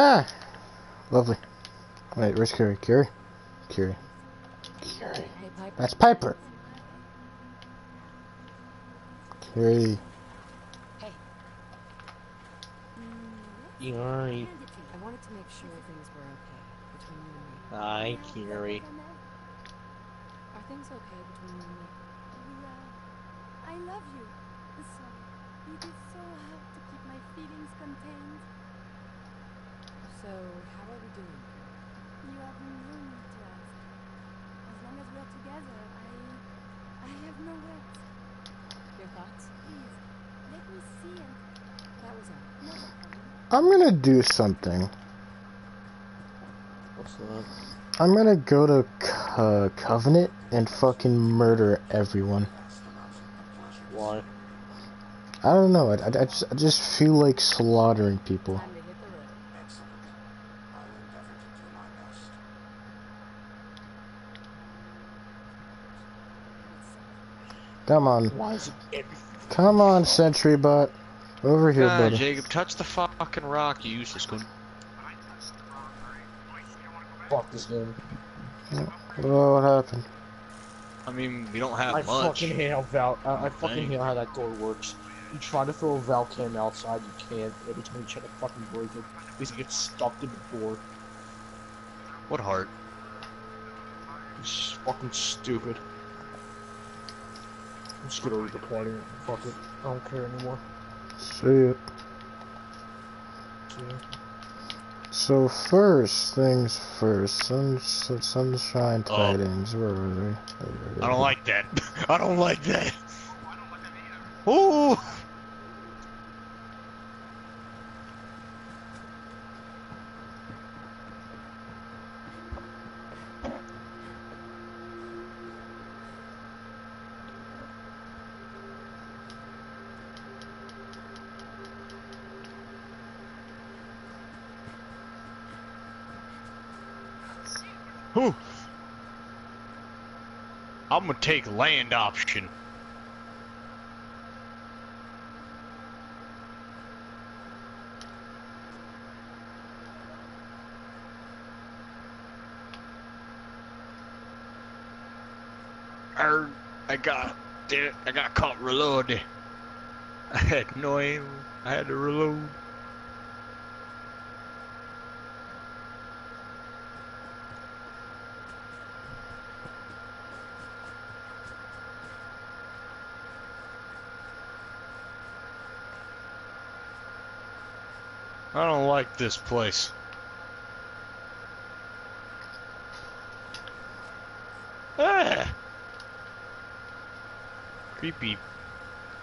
Ah, lovely. Wait, where's Carrie? Carrie? Carrie. Carrie. Hey, Piper. That's Piper. Carrie. Hey. Yuri. I wanted to make sure things were okay between you and me. Hi, Kiri. Are things okay between you and me? Yeah. I love you. So, it is so hard to keep my feelings contained. So, oh. how are we doing? You have no need to ask. As long as we're together, I... I have no words. Your thoughts? Please, let me see and... That was all. No problem. I'm gonna do something. What's that? I'm gonna go to Co- Covenant and fucking murder everyone. Why? I don't know. I, I, I just, I just feel like slaughtering people. Time to hit the road. Come on. Why is it Come on, Sentry Bot. Over here, God, buddy. Jacob, touch the fucking rock, you useless gun. fuck this game? Oh, what happened? I mean, we don't have I much. fucking hate how Val. I, I fucking hate how that door works. You try to throw a Val cam outside, you can't. Every time you try to fucking break it, because it gets stuck in the door. What heart? It's fucking stupid. I'm just gonna leave the party. Fuck it. I don't care anymore. See it. See ya. So first things first, sun, sun, sunshine Oh. tidings. Where are they? I don't like that. I don't like that. Ooh. Ooh. I'm gonna take land option. Er, I got, I got caught reloading. I had no aim. I had to reload. I don't like this place. Ah! Creepy,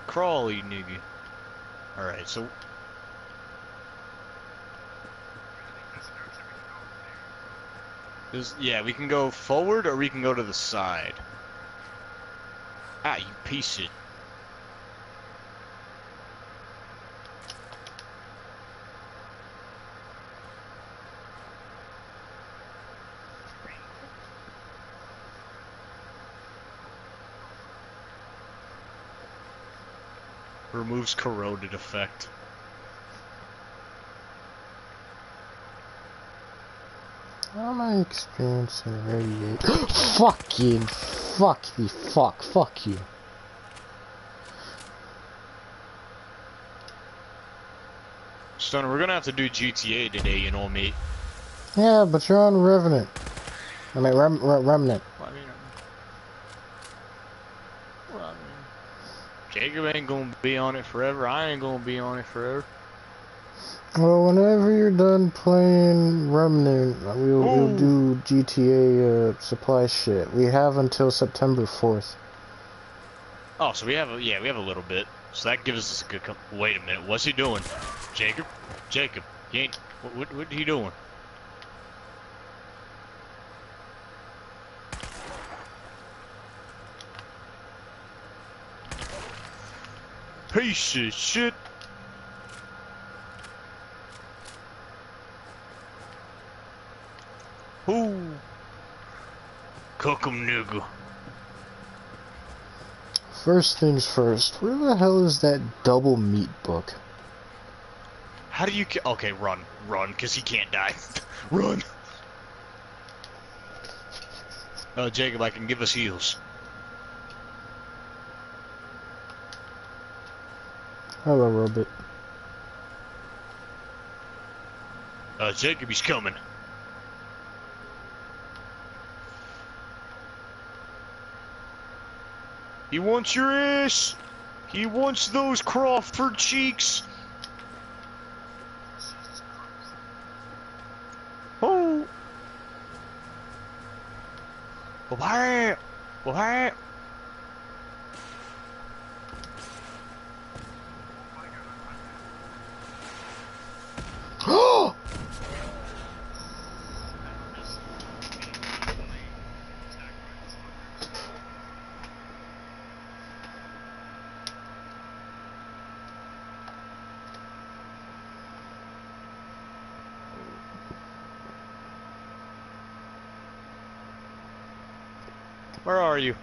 crawly nigga. Alright, so. Yeah, we can go forward or we can go to the side. Ah, you piece of. Removes corroded effect. How am I experiencing radiation? Fucking fuck the fuck, fuck you. Stoner, we're gonna have to do GTA today, you know, mate. Yeah, but you're on Revenant. I mean, Rem, Rem, Remnant. Well, I mean, well, I mean, Jacob ain't gonna be on it forever. I ain't gonna be on it forever. Well, whenever you're done playing Remnant, we'll, we'll do GTA uh, supply shit. We have until September 4th. Oh, so we have a yeah, we have a little bit. So that gives us a good. Wait a minute, what's he doing? Jacob, Jacob, he ain't. What, what, what he doing? Piece of shit. Who? Cook 'em, nigga. First things first, where the hell is that double meat book? How do you? ki- Okay, run, run, cause he can't die. run. Uh, Jacob, I can give us heals. Hello, Robot. Uh, Jacob, he's coming. He wants your ass. He wants those Crawford cheeks. Oh. Why? Why? Where are you?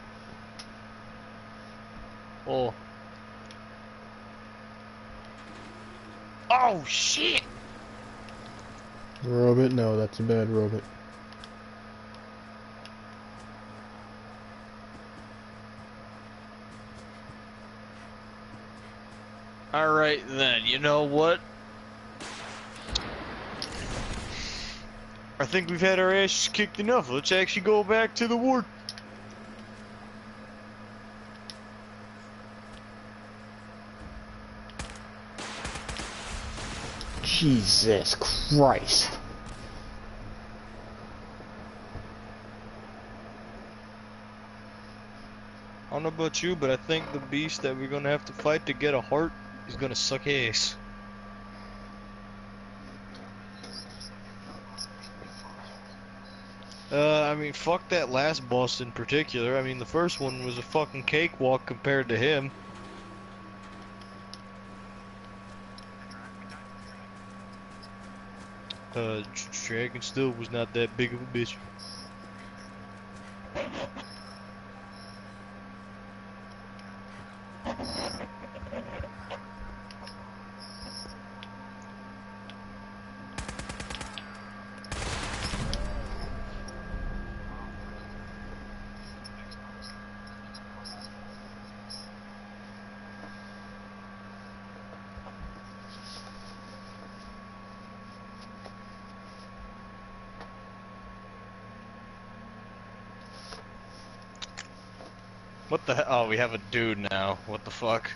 Oh. Oh shit! Robot? No, that's a bad robot. Alright then, you know what? I think we've had our asses kicked enough. Let's actually go back to the ward. Jesus Christ. I don't know about you, but I think the beast that we're gonna have to fight to get a heart is gonna suck ass. Uh, I mean, fuck that last boss in particular. I mean, the first one was a fucking cakewalk compared to him. Uh, Dragon still was not that big of a bitch. What the hell? Oh, we have a dude now. What the fuck?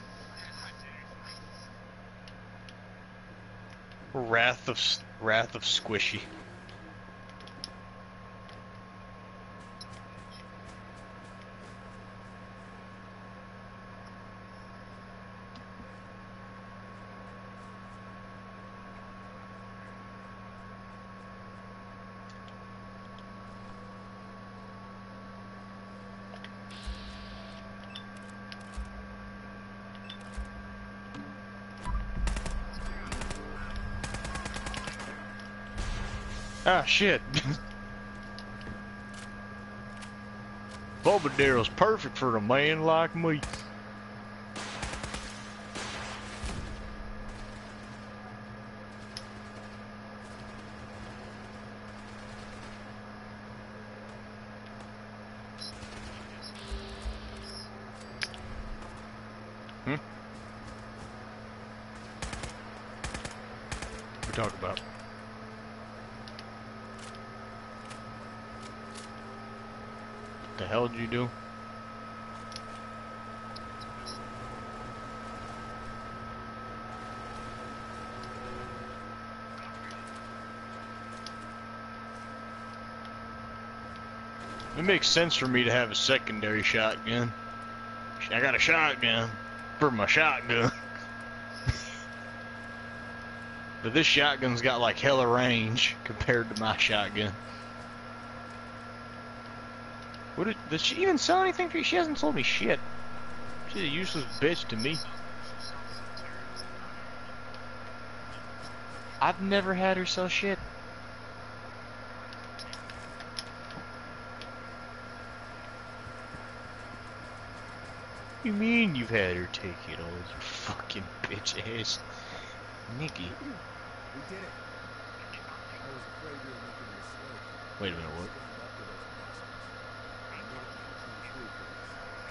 Wrath of Wrath of Squishy. Shit. Bobadero's perfect for a man like me. Hmm? We talk about? The hell did you do? It makes sense for me to have a secondary shotgun. I got a shotgun for my shotgun. but this shotgun's got like hella range compared to my shotgun. What did, did she even sell anything for you? She hasn't sold me shit. She's a useless bitch to me. I've never had her sell shit. You mean you've had her take it all, you fucking bitch ass. Nikki. We did it. I was afraid we were making a mistake. Wait a minute, what? Stand up to those bastards. I made it come through for us.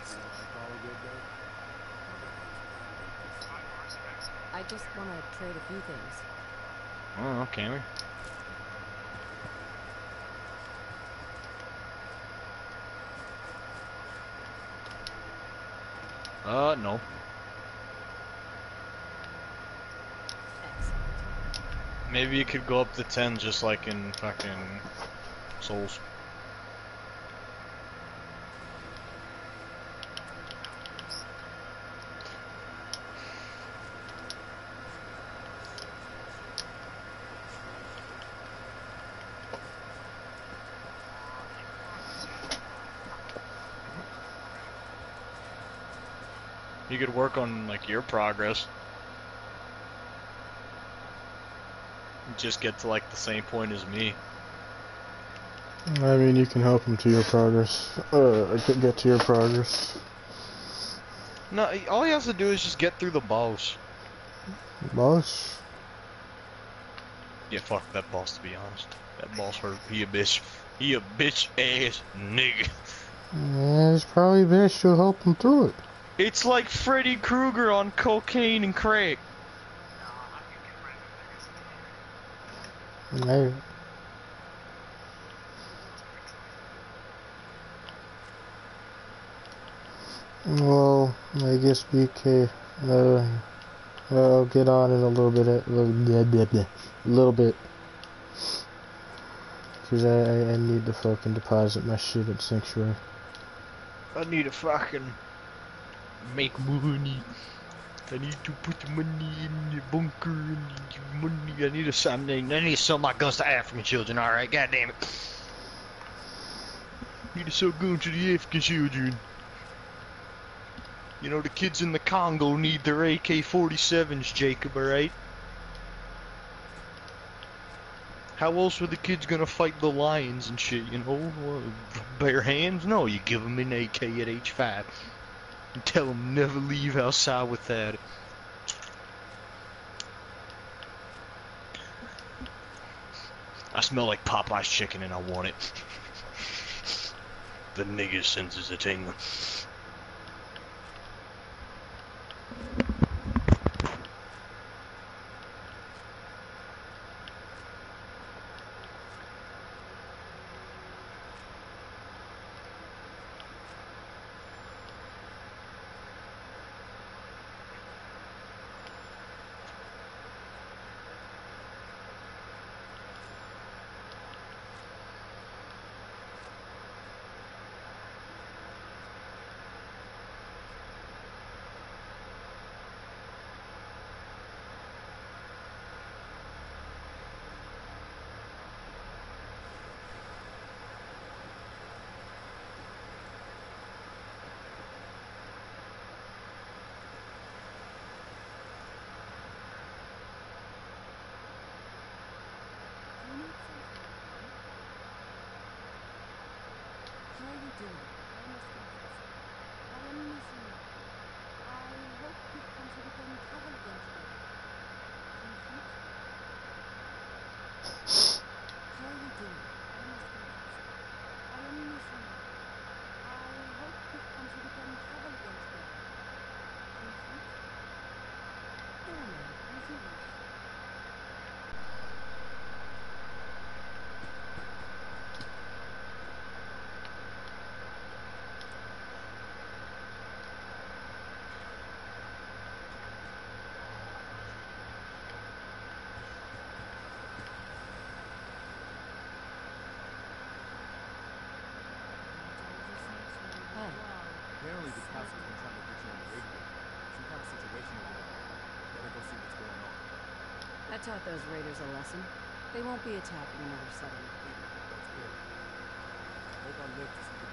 You know what I call a good day? I just want to trade a few things. Oh, can we? Uh, no. Excellent. Maybe you could go up to 10 just like in fucking Souls. You could work on like your progress. Just get to like the same point as me. I mean, you can help him to your progress. Uh, get- get to your progress. No, all he has to do is just get through the boss. Boss? Yeah, fuck that boss to be honest. That boss hurt. He a bitch. He a bitch ass nigga. Yeah, it's probably best you'll help him through it. It's like Freddy Krueger on cocaine and crack. Hey. Well, I guess BK, uh, I'll get on in a little bit, a little, a little bit. Cause I, I, I need to fucking deposit my shit at Sanctuary. I need to fucking make money. I need to put the money in the bunker and the money. I need to sell. I need to sell my guns to African children. All right, God damn it. Need to sell guns to the African children. You know the kids in the Congo need their AK-47s, Jacob. All right. How else are the kids gonna fight the lions and shit? You know, Uh, bare hands? No, you give them an AK at age five. And tell them never leave outside without it. I smell like Popeye's chicken and I want it. the nigga senses a tingling. You need something. How are you doing? I must confess. I am missing you. I hope we can so we can travel again together. Vincent, How are you doing? I must confess. I am missing you. I hope we can so we can travel again together. Vincent, Never mind. As you wish. Hi. Apparently the cops have been trying to get you on the radio. Some kind of situation over there. Better go see what's going on. I taught those raiders a lesson. They won't be attacking another settlement. That's good. Hope I live to see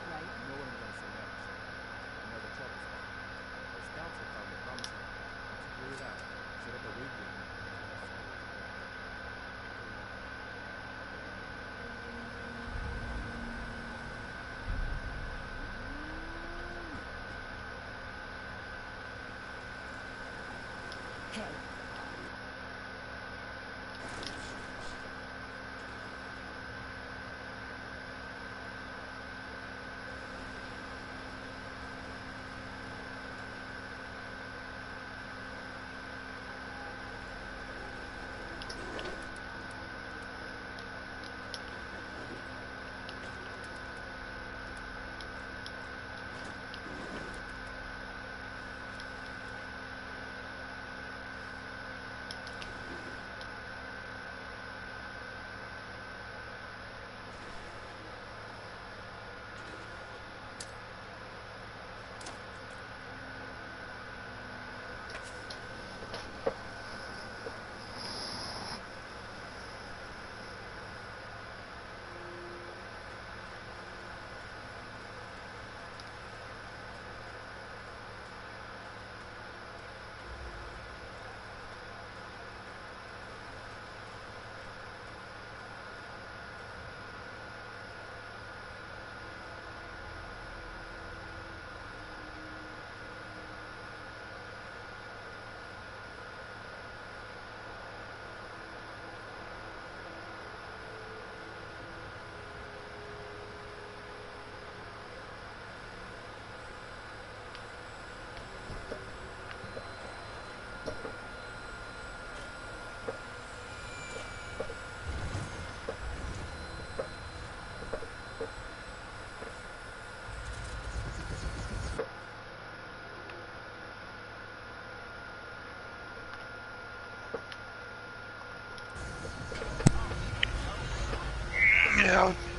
down.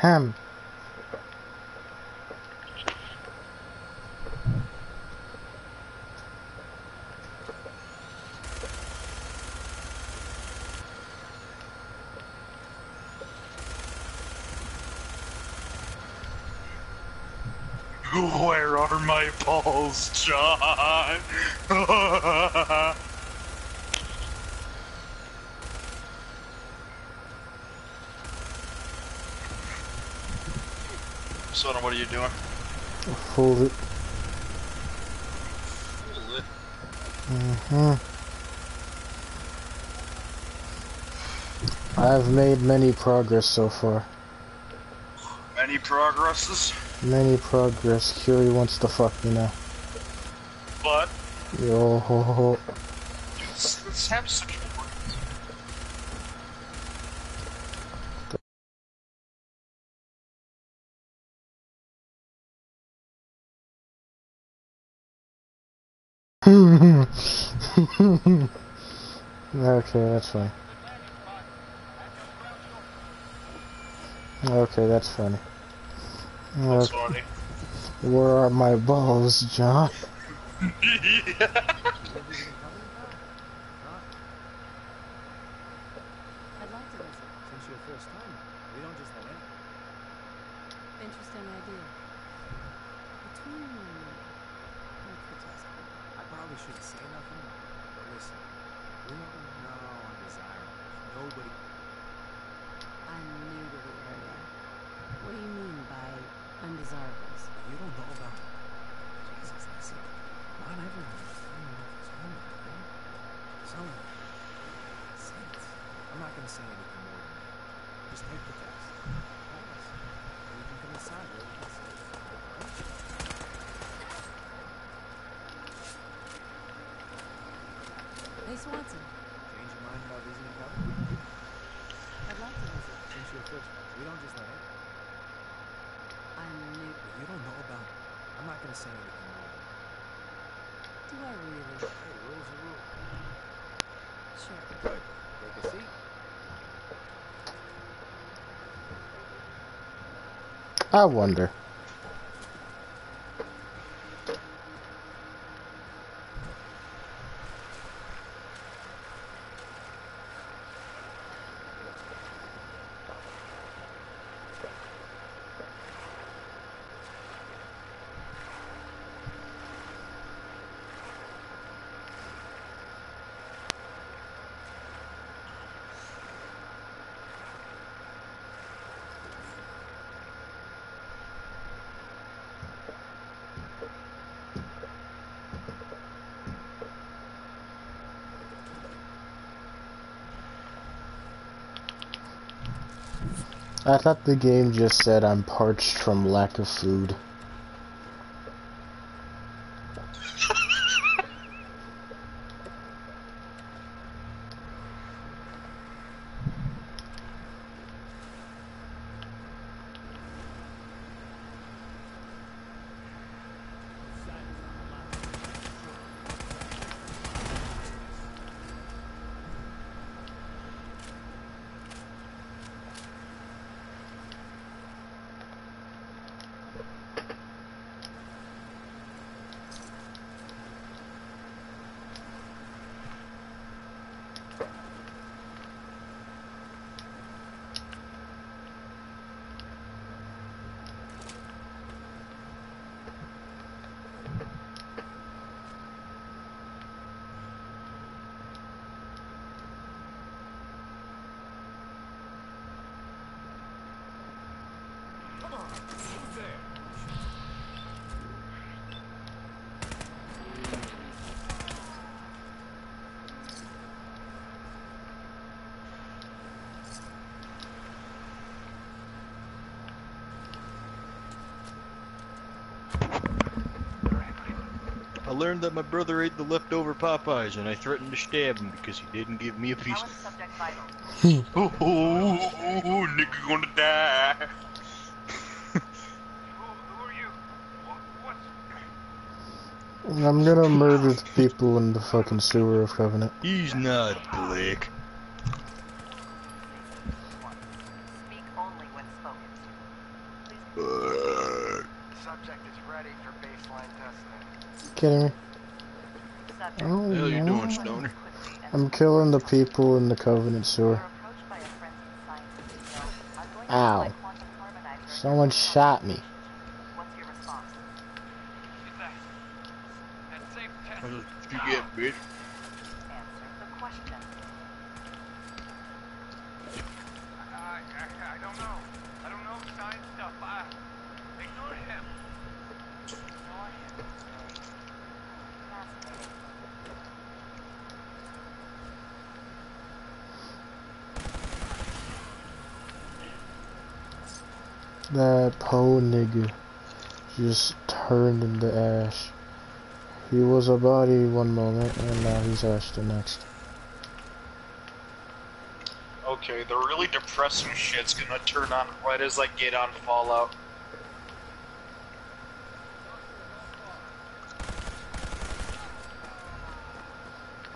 Ham. Where are my balls, John? Sona, what are you doing? Hold it. Hold it. Hmm. I've made many progress so far. Many progresses? Many progress. Curie wants to fuck me now. But Yo ho ho. let's, let's have such okay, that's fine. Okay, that's funny. That's Okay, funny. Where are my balls, John? I'd like to visit. Since you're first time, we don't just let any. Interesting idea. Between you and me, what's the test? I probably shouldn't say nothing, but listen. We don't know undesirable. Nobody. I'm new to the area. What do you mean by undesirables? You don't know about. Jesus, listen. Not everyone's falling off his helmet, right? Some. Saints. I'm not gonna say anything more than that. Just take the test. Pass. And you can come inside where we can see. Alright? Hey, Swanson. Change your mind about visiting cover? I'd like to visit. Since you're first, we don't just let any. I'm new. But you don't know about. I'm not gonna say anything more than that. Do I really? Hey, rules are rules. Sure. Good. Take a seat. I wonder. I thought the game just said I'm parched from lack of food. I learned that my brother ate the leftover Popeyes, and I threatened to stab him because he didn't give me a piece. oh, oh, oh, oh, nigga gonna die. I'm gonna murder the people in the fucking sewer of Covenant. He's not black. Speak only when spoken. Uh, Subject is ready for baseline testing. Kidding me? Subject. Oh, hell you doing, Stoner? I'm killing the people in the Covenant sewer. We're approached by a forensic scientist. So I'm going to Ow. apply quantum harmonizer. Someone shot me. What's your response? Get that. That safe test. What did you get, bitch? Answer the question. I, I, I don't know. I don't know science stuff. I ignore him. Ignore him. Fascinating. That po nigga just turned into ash. He was a body one moment, and now he's ash the next. Okay, the really depressing shit's gonna turn on right as I get on Fallout.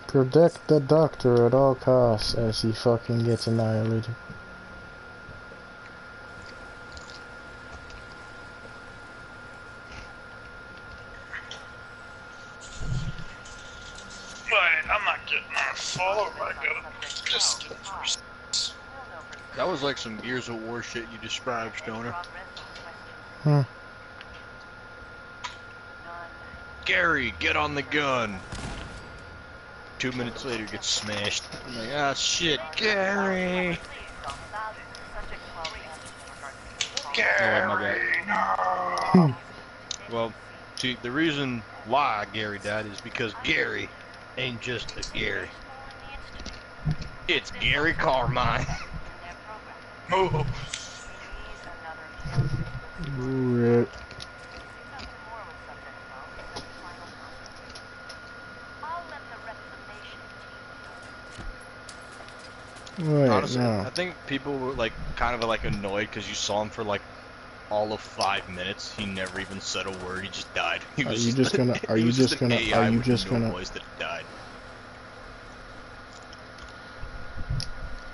Protect the doctor at all costs as he fucking gets annihilated. But I'm not getting on Fallout. I gotta just get first. We'll know for certain. That was like some Gears of War shit you described, Stoner. Hmm. Gary, get on the gun. Two minutes later, gets smashed. I'm like, ah, shit, Gary. Please don't stop. Subject 12 answers in regard to Oh, my Gary, no. Well, see, the reason why Gary died is because Gary ain't just a Gary. It's Gary Carmine. in their program. Please another test. Rip. Nothing more with subject 12 except final comment. I'll let the reclamation team know. Wait, Honestly, no. I think people were like kind of like annoyed because you saw him for like all of five minutes. He never even said a word. He just died. He Are you just gonna- are you just gonna- are you just gonna- voice that died.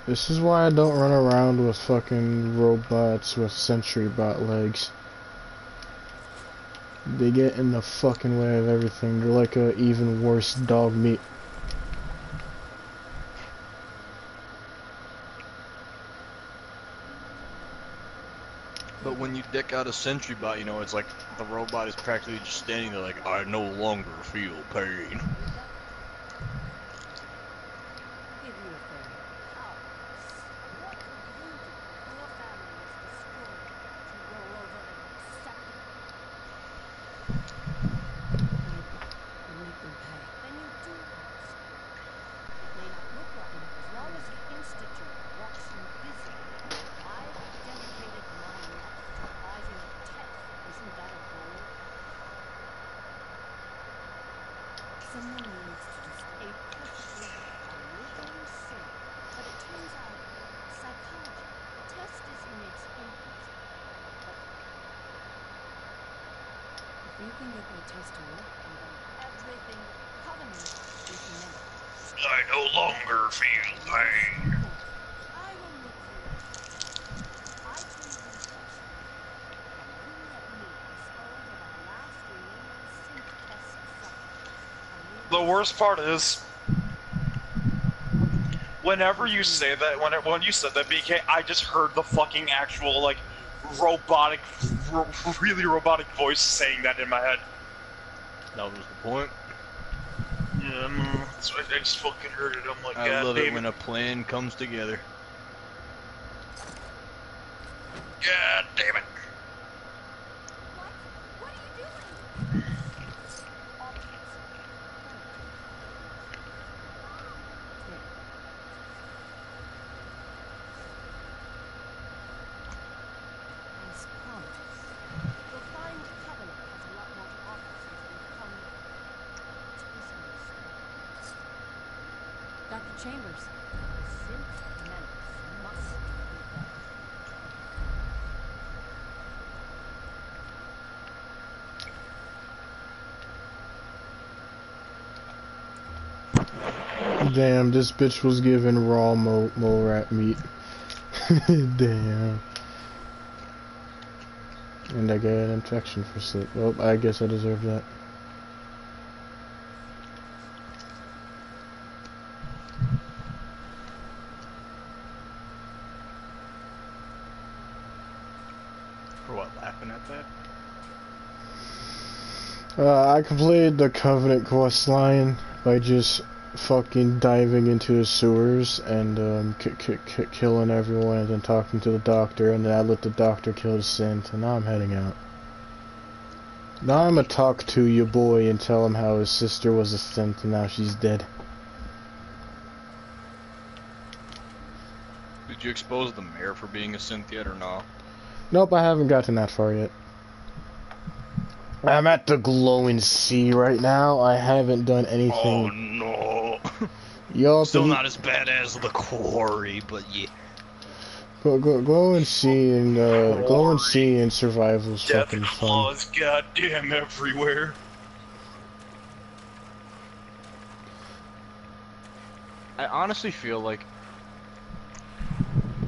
This is why I don't run around with fucking robots with sentry bot legs. They get in the fucking way of everything. They're like a even worse dog meat. But when you deck out a sentry bot, you know, it's like the robot is practically just standing there like, I no longer feel pain. Give you a favor. How? What would you do? Your family is destroyed. To roll over and accept it. And make them pay. Then you do have school. It may not look like it as long as the Institute walks invisible. I've dedicated my life to advising the tech. Isn't that a goal? Someone needs to just A perfectly original sin. But it turns out, psychology, test is in its infancy. If you can get that test to work, And then everything covenant is meant. I no longer feel pain. I will make you a I can do this. And you let me dispose of our last remaining synth test subject. The worst part is, whenever you say that, when it, when you said that, BK, I just heard the fucking actual like robotic, ro- really robotic voice saying that in my head. That was the point. That's what- I just fucking heard it. I'm like, I God love it when a plan comes together. God damn it. What? What are you doing? as promised. You'll find Covenant has a lot more to offer since we've come here. Chambers. Synth menace must be dealt. Damn, this bitch was given raw mo mole rat meat. Damn. And I got an infection for sleep. Well, I guess I deserve that. For what, laughing at that? Uh, I completed the Covenant quest line by just fucking diving into the sewers and um, k- k- k- killing everyone and then talking to the doctor and then I let the doctor kill the synth and now I'm heading out. Now I'm gonna talk to your boy and tell him how his sister was a synth and now she's dead. Did you expose the mayor for being a synth yet or no? Nope, I haven't gotten that far yet. I'm at the glowing sea right now. I haven't done anything. Oh no! Yup, Still not as bad as the quarry, but yeah. Go, go, glowing sea and uh, glowing sea and survival's Death fucking fun. claws goddamn everywhere. I honestly feel like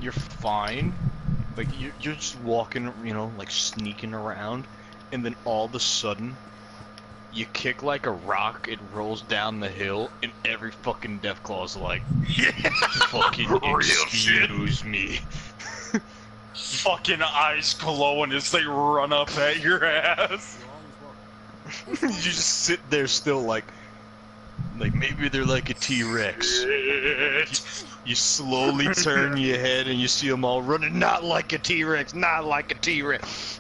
you're fine. Like you're, you're just walking, you know, like sneaking around, and then all of a sudden, you kick like a rock, it rolls down the hill, and every fucking Deathclaw's like, Yeah, fucking Real shit. excuse me. fucking eyes glowing as they run up at your ass. you just sit there still like, like maybe they're like a T-Rex. Shit. You slowly turn your head and you see them all running, not like a T-Rex, not like a T-Rex.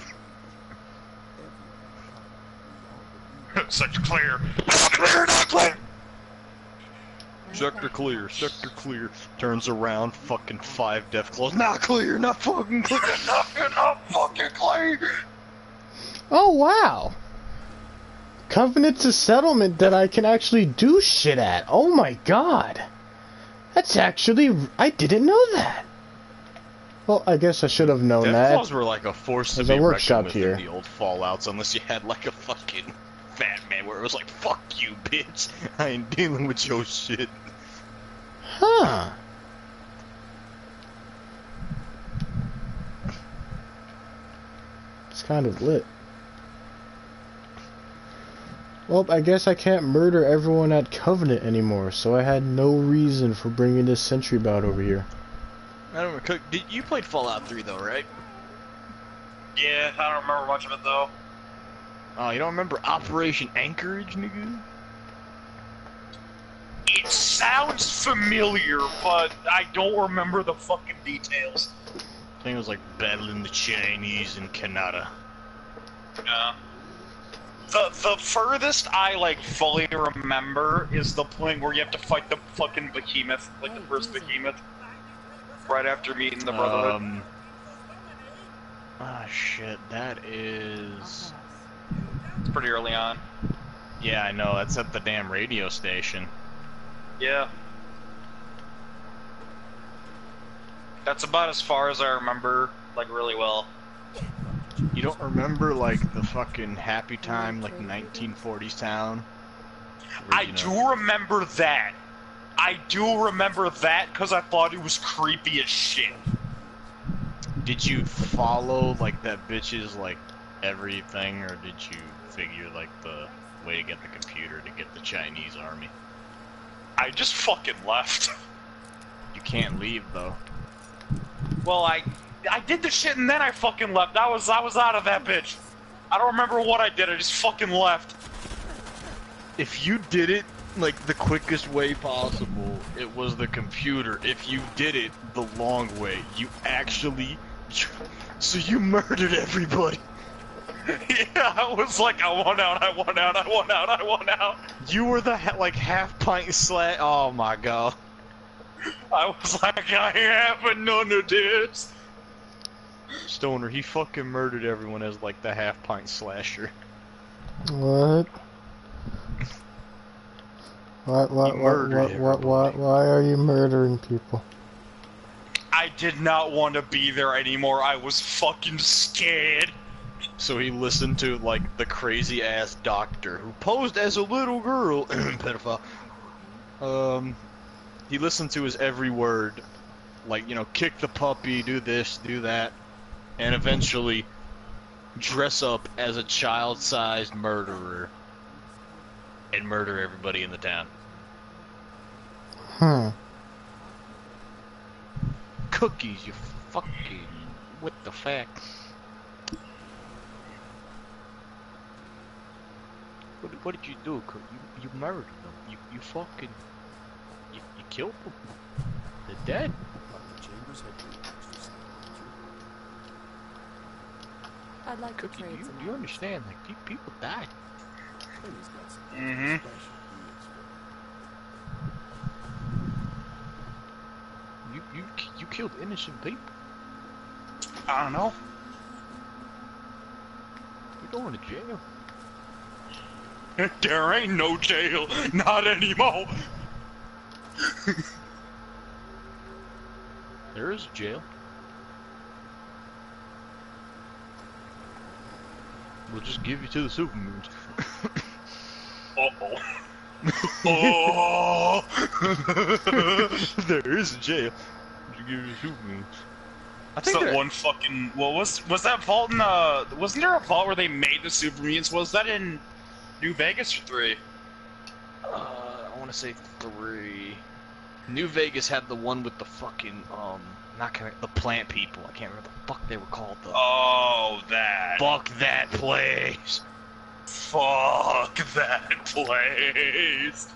Sector clear. Clear, not clear. Sector clear, sector clear. Turns around, fucking five death claws. Not clear, not fucking clear. Nothing up fucking clear. Oh wow! Covenant's a settlement that I can actually do shit at. Oh my god! That's actually I didn't know that. Well, I guess I should have known Death that. claws were like a force to There's be a workshop reckoned with in here. the old Fallout's, unless you had like a fucking fat man where it was like, "Fuck you, bitch! I ain't dealing with your shit." Huh? It's kind of lit. Well, I guess I can't murder everyone at Covenant anymore, so I had no reason for bringing this sentry bot over here. I don't remember. Did you played Fallout 3 though, right? Yeah, I don't remember much of it though. Oh, you don't remember Operation Anchorage, nigga? It sounds familiar, but I don't remember the fucking details. I think it was like battling the Chinese in Canada. Yeah. The the furthest I like fully remember is the point where you have to fight the fucking behemoth, like the first behemoth, right after meeting the Brotherhood. Um. Ah, shit. That is. It's pretty early on. Yeah, I know. That's at the damn radio station. Yeah. That's about as far as I remember, like really well. You don't remember like the fucking happy time, like 1940s town? Where, I you know- do remember that. I do remember that because I thought it was creepy as shit. Did you follow like that bitch's like everything, or did you figure like the way to get the computer to get the Chinese army? I just fucking left. You can't leave though. Well, I I did the shit and then I fucking left. I was I was out of that bitch. I don't remember what I did. I just fucking left. If you did it like the quickest way possible, it was the computer. If you did it the long way, you actually. So you murdered everybody. yeah, I was like, I want out, I want out, I want out, I want out. You were the ha- like half pint slat. Oh my god. I was like, I ain't having none of this. Stoner, he fucking murdered everyone as like the half pint slasher. What? Why, why, He why, murdered why, why, why, why are you murdering people? I did not want to be there anymore. I was fucking scared. So he listened to like the crazy ass doctor who posed as a little girl, pedophile. Um, he listened to his every word, like you know, kick the puppy, do this, do that, and eventually dress up as a child-sized murderer and murder everybody in the town. Hmm. Cookies, you fucking what the fuck? What, what did you do? You you murdered them. You you fucking you, you killed them. They're dead. Dr. Chambers had your extra I'd like to Cookie, do trade you, do you understand? Like pe- people died. Clayton's got some Mhm. special deals for You you you killed innocent people. I don't know. You're going to jail. There ain't no jail, not anymore. There is jail. We'll just give you to the supermoons. Uh oh. oh. there is a jail. You give you supermoons. I think that one fucking. Well, was was that vault in uh? Wasn't there a vault where they made the super mutants? Was that in New Vegas or three? Uh, I want to say three. New Vegas had the one with the fucking um, not gonna, the plant people. I can't remember the fuck they were called though. Oh, that. Fuck that place. Fuck that place.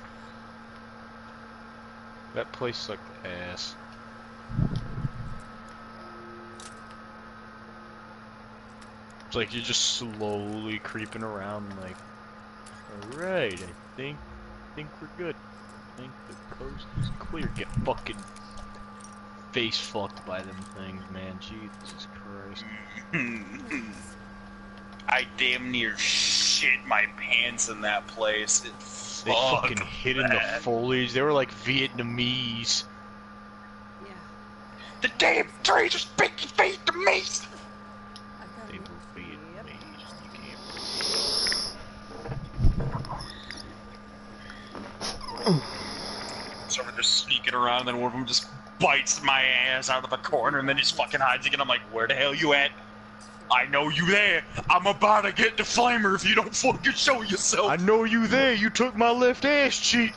That place sucked ass. It's like you're just slowly creeping around, like, all right, I think, think we're good. I think the coast is clear. Get fucking face fucked by them things, man. Jesus Christ. I damn near shit my pants in that place. It They fuck fucking hid in the foliage. They were like Vietnamese. Yeah, The damn trees are speaking Vietnamese. I've got They a- were Vietnamese. You can't. So we're just sneaking around, and then one of them just bites my ass out of the corner, and then just fucking hides again. I'm like, where the hell you at? I know you there. I'm about to get the flamer if you don't fucking show yourself. I know you there. You took my left ass cheek,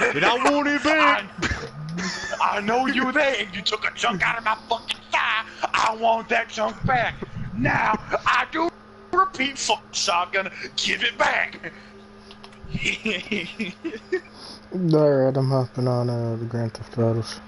and I want it back. I, I know you there, and you took a chunk out of my fucking thigh. I want that chunk back. Now, I do repeat, fuck shotgun, give it back. Alright, I'm hopping on uh, the Grand Theft Autos.